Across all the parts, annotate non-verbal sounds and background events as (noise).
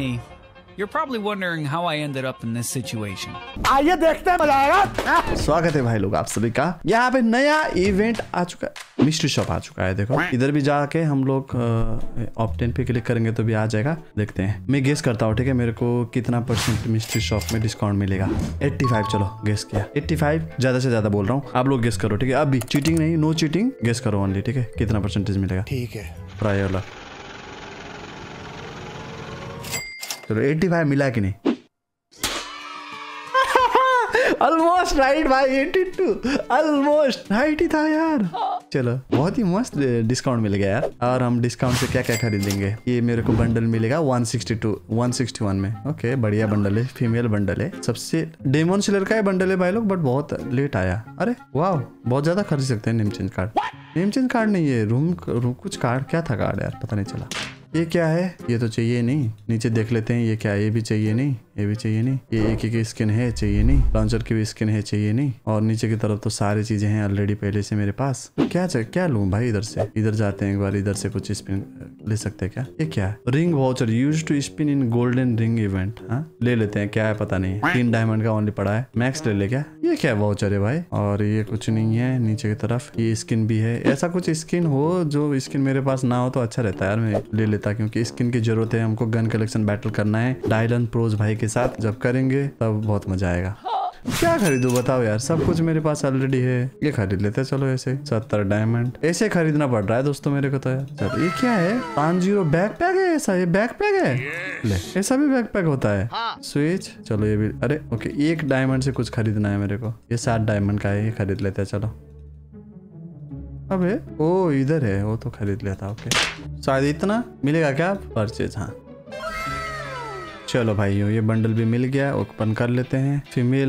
me. You're probably wondering how I ended up in this situation. आइए देखते हैं मज़ा आएगा। स्वागत है भाई लोग आप सभी का। यहाँ पे नया इवेंट आ चुका है। मिस्ट्री शॉप आ चुका है देखो। इधर भी जाके हम लोग ऑप्टेन पे क्लिक करेंगे तो भी आ जाएगा। देखते हैं। मैं गेस करता हूँ ठीक है? मेरे को कितना परसेंट मिस्ट्री शॉप में डिस्काउंट मिलेगा? 85 चलो गेस किया। 85 ज़्यादा से ज़्यादा बोल रहा हूँ। आप लोग गेस करो ठीक है? अभी चीटिंग नहीं नो चीटिंग गेस करो ओनली ठीक है? कितना परसेंटेज मिलेगा? ठीक है। प्राय वाला चलो 85 मिला कि नहीं? (laughs) ऑलमोस्ट राइट भाई 82 ऑलमोस्ट राइट ही था यार। चलो, बहुत ही मस्त डिस्काउंट मिल गया यार। और हम डिस्काउंट से क्या क्या खरीदेंगे? ये मेरे को बंडल मिलेगा 162 161 में। ओके बढ़िया बंडल है फीमेल बंडल है। सबसे डेमोन सिलर का है बंडल है भाई लोग बट बहुत लेट आया। अरे वाह बहुत ज़्यादा खरीद सकते हैं name change card name change card नहीं है रूम रूम कुछ कार्ड क्या था कार्ड यार? पता नहीं चला। ये क्या है? ये तो चाहिए नहीं। नीचे देख लेते हैं, ये क्या है? ये भी चाहिए नहीं। ये भी चाहिए नहीं। ये एक एक स्किन है, चाहिए नहीं। लॉन्चर की भी स्किन है, चाहिए नहीं। और नीचे की तरफ़ तो सारी चीज़ें हैं ऑलरेडी पहले से मेरे पास। क्या चाहिए क्या लूँ भाई इधर से? इधर जाते हैं एक बार, इधर से कुछ स्पिन ले सकते हैं क्या? ये क्या ring voucher use to spin in golden ring event हाँ? ले लेते हैं, क्या है पता नहीं। तीन डायमंड का ओनली पड़ा है। मैक्स ले ले क्या? ये क्या वाउचर है भाई? और ये कुछ नहीं है, नीचे की तरफ़। ये स्किन भी है। ऐसा कुछ स्किन हो जो स्किन मेरे पास ना हो तो अच्छा रहता है यार, मैं ले लेता क्योंकि स्किन की ज़रूरत है, हमको गन कलेक्शन बैटल करना है। डायलन प्रोज भाई के साथ जब करेंगे, तब बहुत मज़ा आएगा। क्या खरीदू बताओ यार, सब कुछ मेरे पास ऑलरेडी है। ये खरीद लेते चलो ऐसे, सत्तर डायमंड ऐसे खरीदना पड़ रहा है दोस्तों मेरे को तो यार। चलो, ये क्या है? पाँच ज़ीरो बैक पैक है ऐसा, ये बैक पैक है? ले, ऐसा भी बैक पैक होता है। स्विच चलो ये भी, अरे ओके एक डायमंड से कुछ खरीदना है मेरे को। ये सात डायमंड का है, ये खरीद लेते चलो। अबे, ओ, इधर है, वो तो खरीद लेता ओके शायद इतना मिलेगा क्या? परचेज हाँ। चलो भाइयों, ये बंडल भी मिल गया, ओपन कर लेते हैं। फीमेल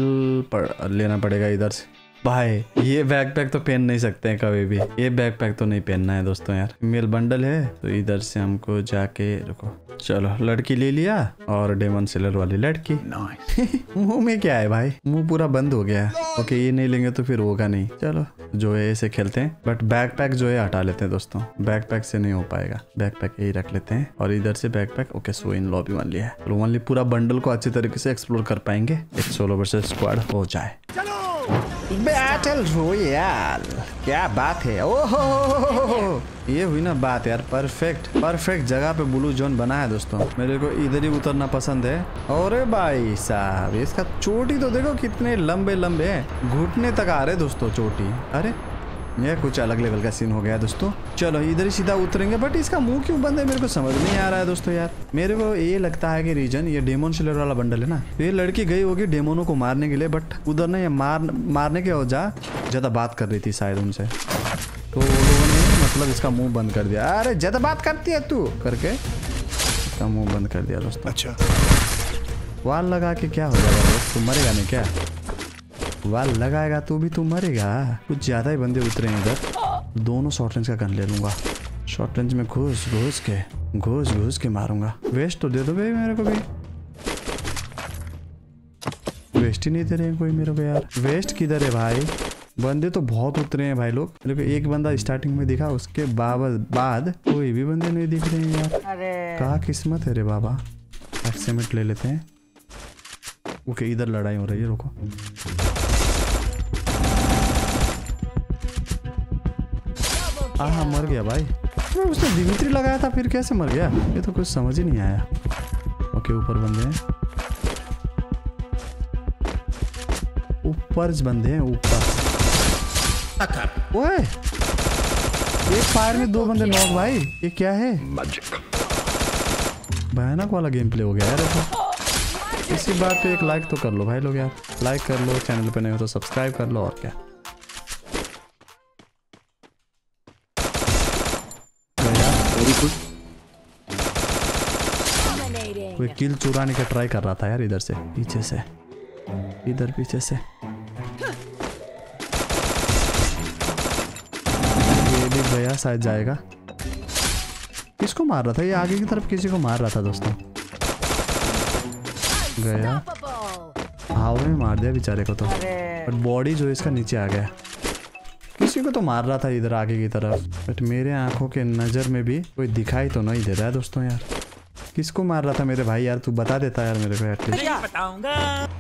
पर लेना पड़ेगा इधर से। भाई ये बैकपैक तो पहन नहीं सकते हैं कभी भी। ये बैकपैक तो नहीं पहनना है दोस्तों यार। फीमेल बंडल है तो इधर से हमको जाके रुको। चलो लड़की ले लिया और डेमन सेलर वाली लड़की। (laughs) मुँह में क्या है भाई? मुँह पूरा बंद हो गया। है ओके ये नहीं लेंगे तो फिर होगा नहीं। चलो जो है ऐसे खेलते हैं। बट बैकपैक जो है हटा लेते हैं दोस्तों। बैकपैक से नहीं हो पाएगा। बैकपैक यही रख लेते हैं। और इधर से backpack okay so in lobby one लिया है वन पूरा बंडल को अच्छी तरीके से एक्सप्लोर कर पाएँगे। एक सोलो वर्सेस स्क्वाड हो जाए। बैटल रोयल क्या बात है? ओहो! ये हुई ना बात यार परफेक्ट परफेक्ट जगह पे ब्लू जोन बना है दोस्तों। मेरे को इधर ही उतरना पसंद है। और भाई साहब, इसका चोटी तो देखो कितने लंबे लंबे हैं। घुटने तक आ रहे दोस्तों चोटी। अरे ये कुछ अलग लेवल का सीन हो गया दोस्तों। चलो इधर ही सीधा उतरेंगे बट इसका मुँह क्यों बंद है? मेरे को समझ नहीं आ रहा है दोस्तों यार। मेरे को ये लगता है कि रीजन ये डेमोन शिलर वाला बंडल है ना। तो ये लड़की गई होगी डेमोनों को मारने के लिए बट उधर ना ये मार मारने के वजह ज़्यादा बात कर रही थी शायद उनसे। तो वो लोगों ने मतलब इसका मुँह बंद कर दिया। अरे ज़्यादा बात करती है तू! करके इसका मुँह बंद कर दिया दोस्तों। अच्छा। वाल लगा के क्या हो जाएगा दोस्त? तू मरेगा नहीं क्या? वाल लगाएगा तो भी तू मरेगा। कुछ ज़्यादा ही बंदे उतरे हैं इधर। दोनों शॉर्ट रेंज का गन ले लूँगा। शॉर्ट रेंज में घुस घुस के घुस घुस के मारूँगा। वेस्ट तो दे दो भाई मेरे को भी। वेस्ट ही नहीं दे रहे हैं कोई मेरे को यार। वेस्ट किधर है भाई? बंदे तो बहुत उतरे हैं भाई लोग। मेरे को एक बंदा स्टार्टिंग में दिखा उसके बाद कोई भी बंदे नहीं दिख रहे हैं यार। कहा किस्मत है रे बाबा। एक्सीमेंट ले लेते हैं। ओके इधर लड़ाई हो रही है रुको। हाँ हाँ मर गया भाई। तो उसने दिमित्री लगाया था, फिर कैसे मर गया? ये तो कुछ समझ ही नहीं आया। ओके, ऊपर बंदे हैं। ऊपर बंदे हैं, ऊपर। ओए! एक फायर में दो बंदे नॉक, भाई। ये क्या है? भयानक वाला गेम प्ले हो गया यार तो। इसी बात पे एक लाइक तो कर लो भाई लोग यार। लाइक कर लो चैनल पे नहीं हो तो सब्सक्राइब कर लो, और क्या। कोई किल चुराने का ट्राई कर रहा था यार इधर से पीछे से। इधर पीछे से। ये भी गया शायद जाएगा। किसको मार रहा था? ये आगे की तरफ़ किसी को मार रहा था दोस्तों। गया। हवा में मार दिया बेचारे को तो। बट बॉडी जो इसका नीचे आ गया। किसी को तो मार रहा था इधर आगे की तरफ़। बट मेरे आँखों के नज़र में भी कोई दिखाई तो नहीं दे रहा है दोस्तों यार। किसको मार रहा था मेरे भाई यार? तू बता देता यार मेरे को एटलीस्ट बताऊँगा।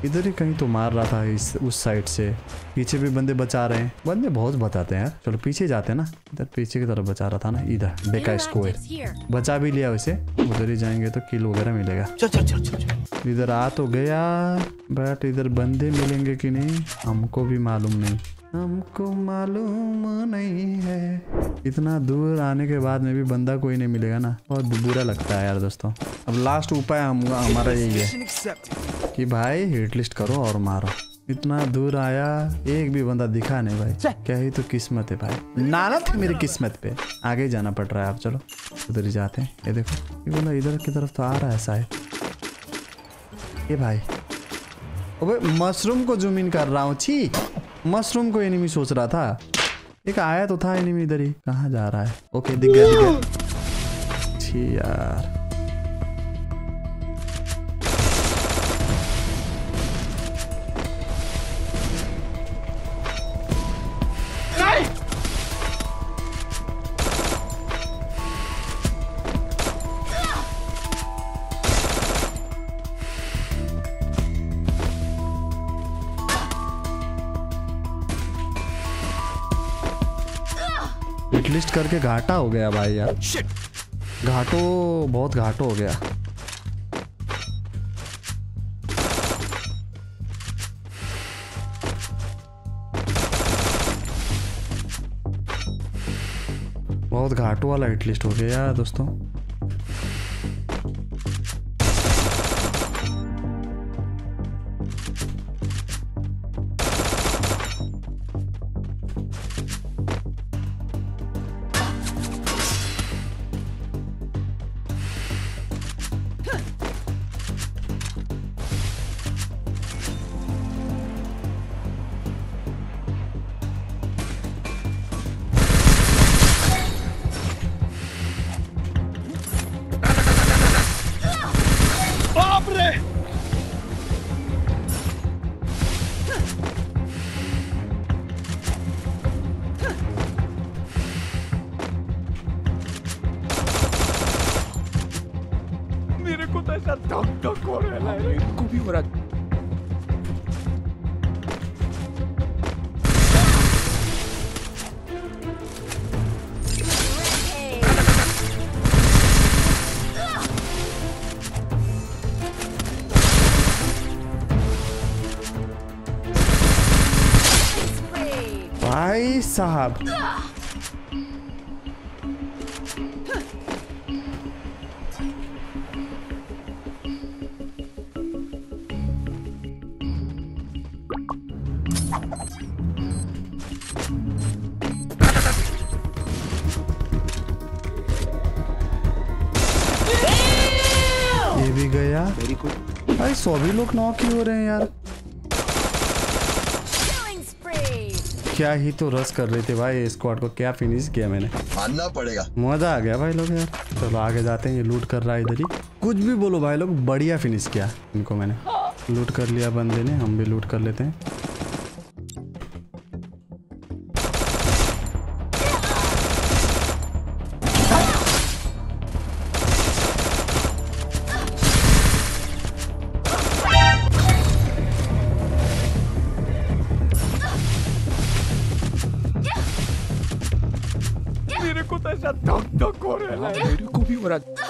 इधर ही कहीं तो मार रहा था इस उस साइड से। पीछे भी बंदे बचा रहे हैं। बंदे बहुत बताते हैं यार। चलो पीछे जाते हैं ना। इधर पीछे की तरफ़ बचा रहा था ना। इधर Interactives here. बचा भी लिया वैसे उधर ही जाएँगे तो किल वगैरह मिलेगा। चल चल चल चल चल। इधर आ तो गया। बट इधर बंदे मिलेंगे कि नहीं? हमको भी मालूम नहीं। हमको मालूम नहीं है। इतना दूर आने के बाद में भी बंदा कोई नहीं मिलेगा ना। बहुत बुरा लगता है यार दोस्तों। अब लास्ट उपाय हम हमारा यही है कि भाई हिट लिस्ट करो और मारो। इतना दूर आया एक भी बंदा दिखा नहीं भाई। क्या ही तो किस्मत है भाई। नानत है मेरी किस्मत पे। आगे जाना पड़ रहा है आप चलो। उधर ही जाते हैं। ये देखो ये बंदा इधर की तरफ़ तो आ रहा है शायद। ये भाई। अबे मशरूम को जूम इन कर रहा हूँ छी। मशरूम को एनिमी सोच रहा था। एक आया तो था एनिमी इधर ही। कहा जा रहा है? ओके दिख गया दिख गया। यार। हिटलिस्ट करके घाटा हो गया भाई यार। घाटो बहुत घाटो हो गया। बहुत घाटो वाला हिटलिस्ट हो गया यार दोस्तों। को तो ऐसा धक धक हो सभी लोग नॉक ही हो रहे हैं यार? क्या ही तो रस कर रहे थे भाई स्क्वाड को क्या फिनिश किया मैंने। मानना पड़ेगा। मज़ा आ गया भाई लोग यार। चलो तो आगे जाते हैं ये लूट कर रहा है इधर ही। कुछ भी बोलो भाई लोग बढ़िया फिनिश किया इनको मैंने। लूट कर लिया बंदे ने हम भी लूट कर लेते हैं। ऐसा धक धक हो रहा है मेरे को भी हो रहा बाप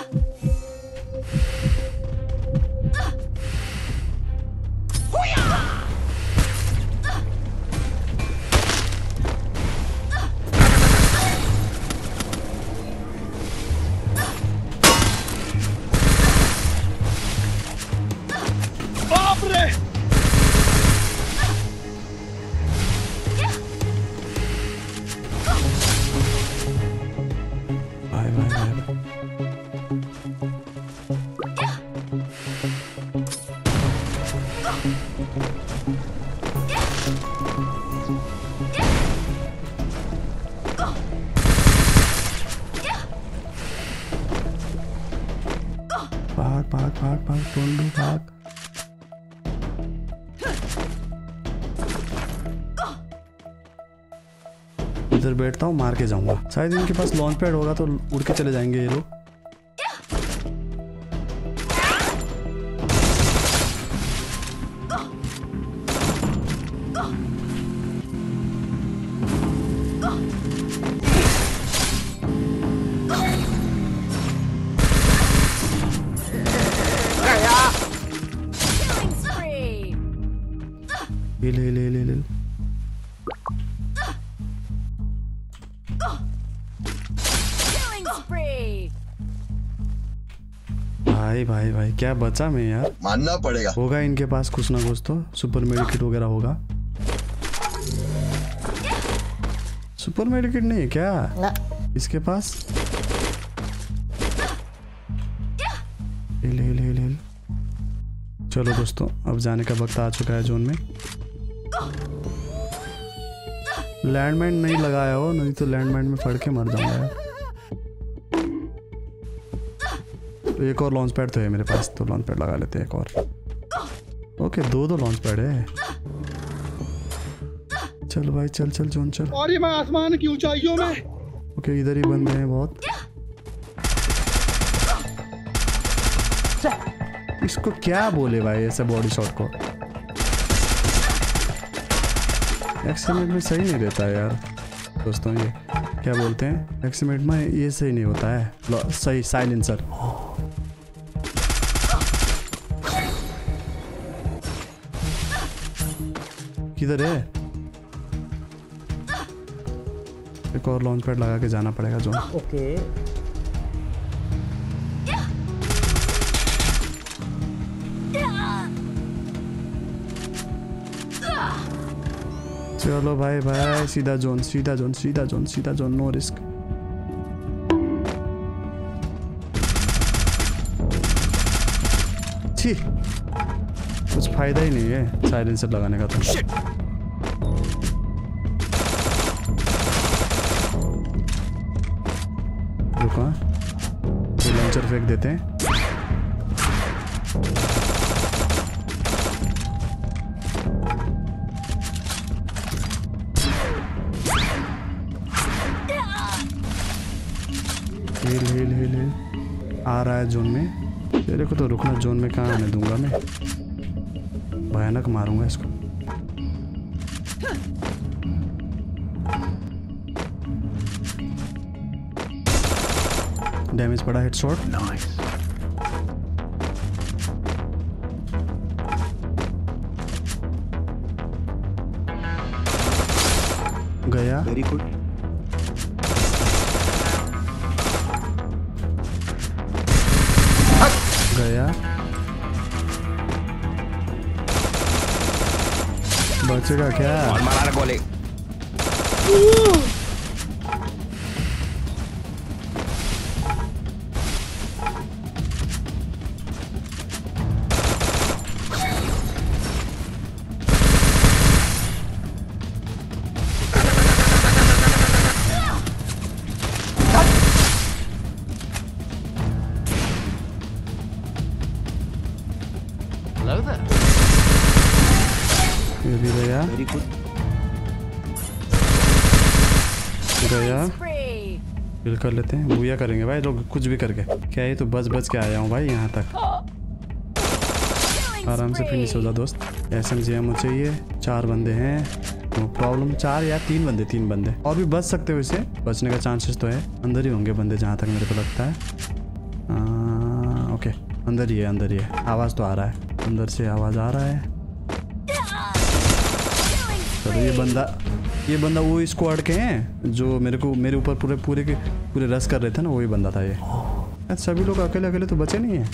इधर बैठता हूँ मार के जाऊँगा। शायद इनके पास लॉन्च पैड होगा तो उड़ के चले जाएँगे ये लोग। ले ले ले ले, ले। भाई भाई भाई क्या बचा मैं यार? मानना पड़ेगा। होगा इनके पास कुछ ना कुछ तो। सुपर मेडिकेट वगैरह होगा। सुपर मेडिकेट नहीं है क्या? इसके पास? हिल हिल हिल हिल। चलो दोस्तों अब जाने का वक्त आ चुका है जोन में। लैंडमाइन नहीं लगाया हो नहीं तो लैंडमाइन में फड़ के मर जाऊँगा यार। तो एक और लॉन्च पैड तो है मेरे पास तो लॉन्च पैड लगा लेते हैं एक और। ओके दो दो लॉन्च पैड है। चल भाई चल चल जोन चल। और ये मैं आसमान की ऊंचाइयों में। ओके इधर ही बंदे हैं बहुत। इसको क्या बोले भाई ऐसे बॉडी शॉट को? एक्सीमेट में सही नहीं रहता यार। दोस्तों ये क्या बोलते हैं? एक्सीमेट में ये सही नहीं होता है। सही साइलेंसर किधर है? एक और लॉन्च पैड लगा के जाना पड़ेगा जो ओके चलो भाई भाई सीधा जोन सीधा जोन सीधा जोन सीधा जोन नो रिस्क छी। कुछ फ़ायदा ही नहीं है साइलेंसर लगाने का तो। रुको हाँ। ये लॉन्चर फेंक देते हैं। हिल हिल हिल हिल आ रहा है जोन में। तेरे को तो रुकना जोन में कहाँ आने दूँगा मैं। भयानक मारूँगा इसको। डैमेज पड़ा हेड शॉट गया। वेरी गुड बचेगा क्या और मारा रे गोली बिल कर लेते हैं भूया करेंगे भाई, लोग कुछ भी करके। क्या ये तो बच बच के आया हूँ भाई यहाँ तक। आराम से फिनिश हो. जा दोस्त। एस एम जी एम चाहिए चार बंदे हैं। नो प्रॉब्लम चार या तीन बंदे तीन बंदे। और भी बच सकते हो इसे। बचने का चांसेस तो है। अंदर ही होंगे बंदे जहाँ तक मेरे को लगता है। ओके अंदर ही है, अंदर ही है। आवाज़ तो आ रहा है। अंदर से आवाज़ आ रहा है। चलो, ये बंदा ये बंदा वो स्क्वाड के हैं जो मेरे को, मेरे ऊपर पूरे पूरे के, पूरे रस कर रहे थे ना वही बंदा था ये। सभी लोग अकेले अकेले तो बचे नहीं हैं।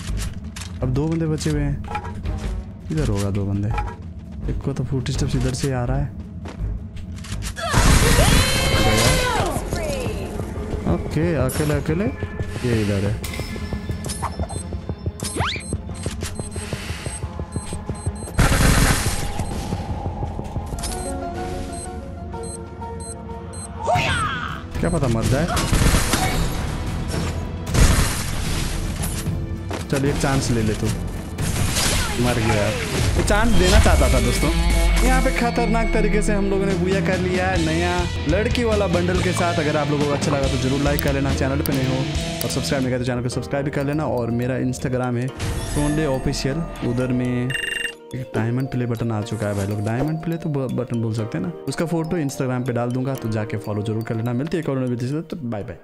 अब दो बंदे बचे हुए हैं। इधर होगा दो बंदे। एक को तो फूट स्टेप्स इधर से आ रहा है। ओके, अकेले अकेले। ये इधर है। क्या पता मर जाए। चल, एक चांस ले ले तू। मर गया। यार चांस देना चाहता था दोस्तों। यहाँ पे खतरनाक तरीके से हम लोगों ने बुया कर लिया है, नया लड़की वाला बंडल के साथ। अगर आप लोगों को अच्छा लगा तो ज़रूर लाइक कर लेना चैनल पे नहीं हो। और सब्सक्राइब नहीं कर तो चैनल को सब्सक्राइब भी कर लेना। और मेरा इंस्टाग्राम है टोनडे ऑफिशियल उधर में डायमंड प्ले बटन आ चुका है भाई लोग। डायमंड प्ले तो बटन बोल सकते हैं ना। उसका फ़ोटो इंस्टाग्राम पे डाल दूँगा तो जाके फॉलो ज़रूर कर लेना। मिलती है से, तो बाय बाय